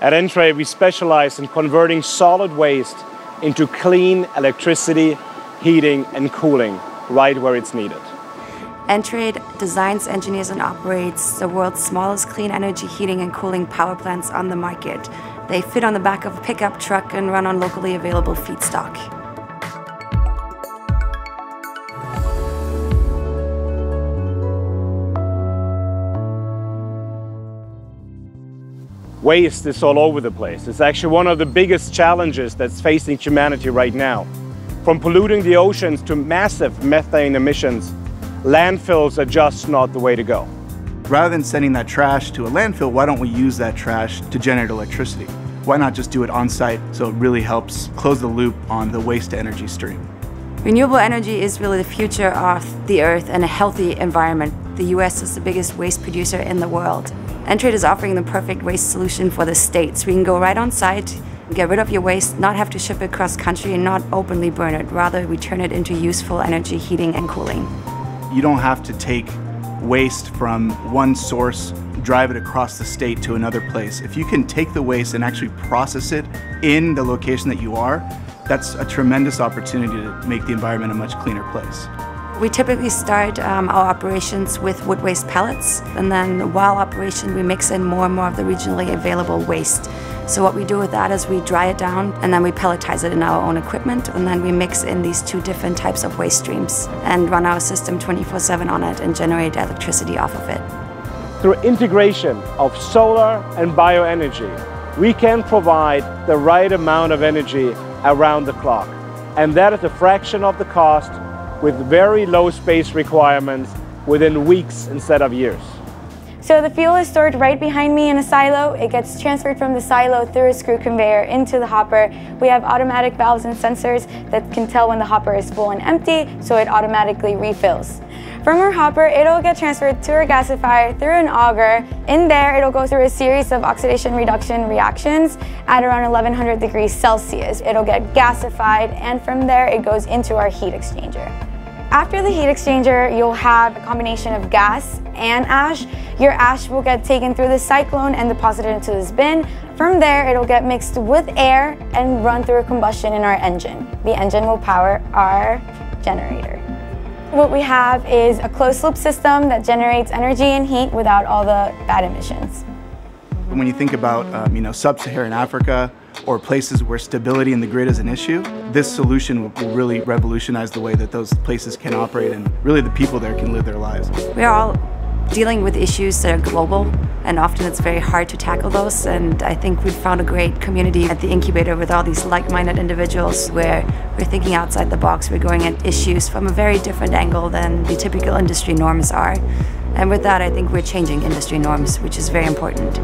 At Entrade, we specialize in converting solid waste into clean electricity, heating, and cooling right where it's needed. Entrade designs, engineers, and operates the world's smallest clean energy heating and cooling power plants on the market. They fit on the back of a pickup truck and run on locally available feedstock. Waste is all over the place. It's actually one of the biggest challenges that's facing humanity right now. From polluting the oceans to massive methane emissions, landfills are just not the way to go. Rather than sending that trash to a landfill, why don't we use that trash to generate electricity? Why not just do it on site so it really helps close the loop on the waste to energy stream? Renewable energy is really the future of the Earth and a healthy environment. The US is the biggest waste producer in the world. Entrade is offering the perfect waste solution for the states. We can go right on site, get rid of your waste, not have to ship it cross country and not openly burn it. Rather, we turn it into useful energy heating and cooling. You don't have to take waste from one source, drive it across the state to another place. If you can take the waste and actually process it in the location that you are, that's a tremendous opportunity to make the environment a much cleaner place. We typically start um, our operations with wood waste pellets, and then while operation, we mix in more and more of the regionally available waste. So what we do with that is we dry it down and then we pelletize it in our own equipment and then we mix in these two different types of waste streams and run our system 24-7 on it and generate electricity off of it. Through integration of solar and bioenergy, we can provide the right amount of energy around the clock. And that is a fraction of the cost with very low space requirements within weeks instead of years. So the fuel is stored right behind me in a silo. It gets transferred from the silo through a screw conveyor into the hopper. We have automatic valves and sensors that can tell when the hopper is full and empty, so it automatically refills. From our hopper, it'll get transferred to our gasifier through an auger. In there, it'll go through a series of oxidation reduction reactions at around 1100 degrees Celsius. It'll get gasified, and from there, it goes into our heat exchanger. After the heat exchanger, you'll have a combination of gas and ash. Your ash will get taken through the cyclone and deposited into this bin. From there, it'll get mixed with air and run through a combustion in our engine. The engine will power our generator. What we have is a closed loop system that generates energy and heat without all the bad emissions. When you think about um, you know, sub-Saharan Africa or places where stability in the grid is an issue, this solution will really revolutionize the way that those places can operate and really the people there can live their lives. We are all dealing with issues that are global and often it's very hard to tackle those and I think we've found a great community at the incubator with all these like-minded individuals where we're thinking outside the box, we're going at issues from a very different angle than the typical industry norms are. And with that I think we're changing industry norms, which is very important.